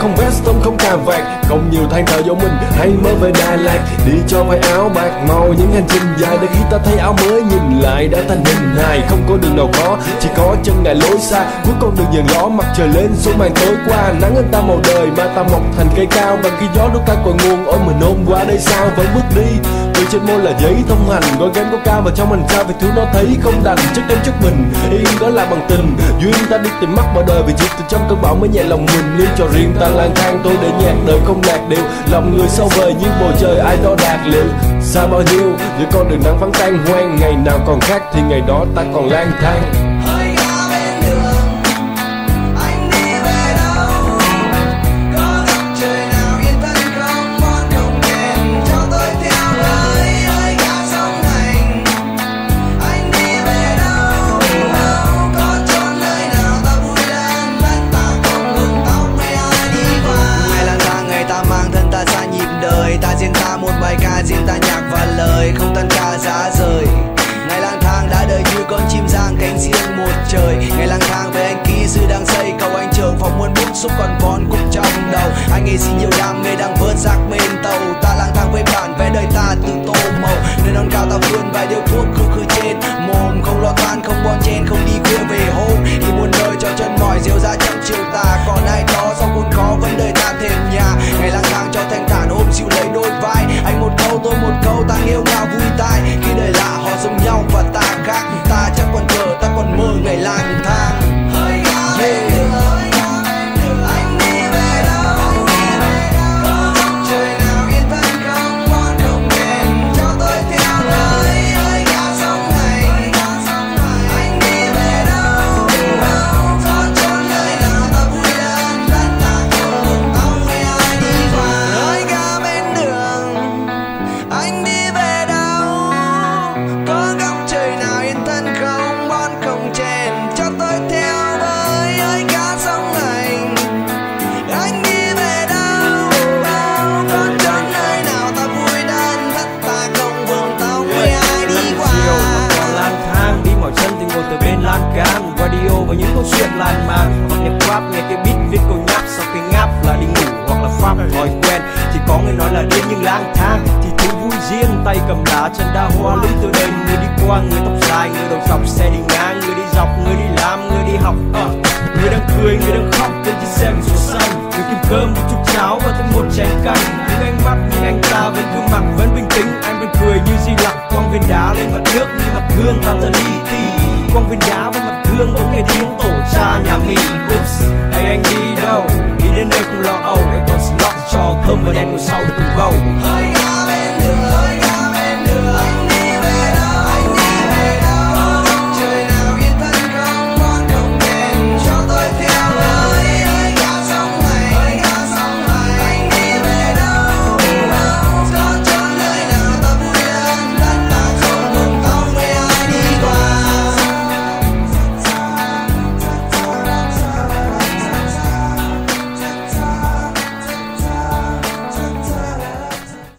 không vest tông không cà vạt. Không nhiều than thở dỗ mình, hay mơ về Đà Lạt. Đi cho phải áo bạc, màu những hành trình dài. Để khi ta thấy áo mới, nhìn lại đã thành hình hài. Không có đường nào khó, chỉ có chân ngại lối xa. Cuối con đường dần ló mặt trời lên xuống màn tối qua. Nắng anh ta màu đời, mà ta mọc thành cây cao. Và khi gió đốt ta còn nguồn, ôi mình ôm qua đây sao? Vẫn bước đi trên môi là giấy thông hành. Gói ghém có cao và trong mình sao vì thứ nó thấy không đành. Chắc đến chút mình, yên đó là bằng tình. Duyên ta đi tìm mắt vào đời vì chỉ từ trong cơn bão mới nhẹ lòng mình. Liên cho riêng ta lang thang tôi để nhạc đời không lạc điệu. Lòng người sâu vời như bầu trời, ai đó đạt liệu. Xa bao nhiêu giữa con đường nắng vắng tan hoang. Ngày nào còn khác thì ngày đó ta còn lang thang. Một riêng ta nhạc và lời, không tan ca giá rời. Ngày lang thang đã đời như con chim giang cánh riêng một trời. Ngày lang thang với anh kỹ sư đang xây cầu anh trường phòng muôn bút xúc còn con cục trong đầu. Anh ấy gì nhiều đam mê đang vớt rác bên tàu. Ta lang thang với bản vẽ đời ta từ tô màu. Nơi non cao ta vươn vài điếu thuốc từ radio và những câu chuyện lan man. Hoặc nhạc rap nghe cái beat viết câu nháp, sau khi ngáp là đi ngủ hoặc là pháp, thói quen. Thì có người nói là điên nhưng lang thang, thì thiếu vui riêng. Tay cầm lá, chân đa hoa lưng từ đêm. Người đi qua, người tóc dài, người đầu dọc xe đi ngang. Người đi dọc, người đi làm, người đi học ờ. người đang cười, người đang khóc trên chiếc xe biển số xanh người kiếm cơm, một chút cháo và thêm một chén canh. Những ánh mắt nghe tiếng tổ cha nhà mình. Oops, hey anh đi đâu? Đi đến nơi cùng lo âu để còn slot cho cơm và đèn của sau được cùng bầu.